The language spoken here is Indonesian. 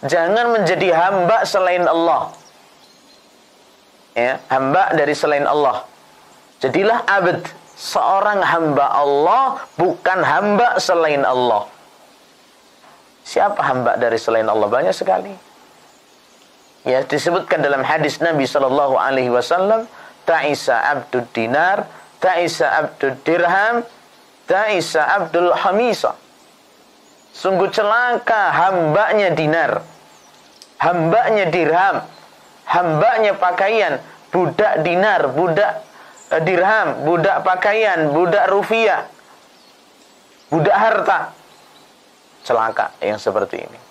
Jangan menjadi hamba selain Allah. Ya, hamba dari selain Allah. Jadilah abd, seorang hamba Allah, bukan hamba selain Allah. Siapa hamba dari selain Allah? Banyak sekali. Ya, disebutkan dalam hadis Nabi Shallallahu alaihi wasallam, ta'isa abdud dinar, ta'isa abdud dirham, ta'isa abdul hamisa. Sungguh celaka hambanya dinar, hambanya dirham, hambanya pakaian, budak dinar, budak eh, dirham, budak pakaian, budak rupiah, budak harta. Celaka yang seperti ini.